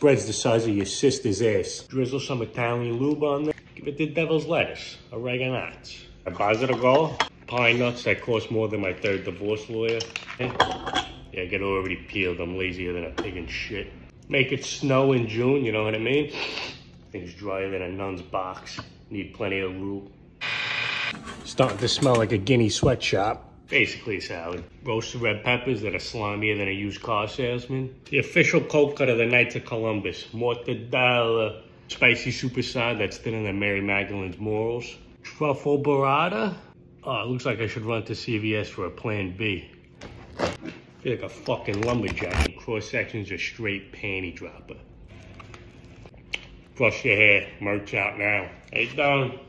Bread's the size of your sister's ass. Drizzle some Italian lube on there. Give it the devil's lettuce, oregano. A base de go, pine nuts that cost more than my third divorce lawyer. Eh? Yeah, I get already peeled. I'm lazier than a pig in shit. Make it snow in June, you know what I mean? Things drier than a nun's box. Need plenty of lube. Starting to smell like a guinea sweatshop. Basically a salad. Roasted red peppers that are slimier than a used car salesman. The official cold cut of the Knights of Columbus. Mortadella. Spicy soppressata that's thinner than Mary Magdalene's morals. Truffle burrata. Oh, it looks like I should run to CVS for a plan B. feel like a fucking lumberjack. Cross sections are straight panty dropper. Brush your hair. Merch out now. Hey, done.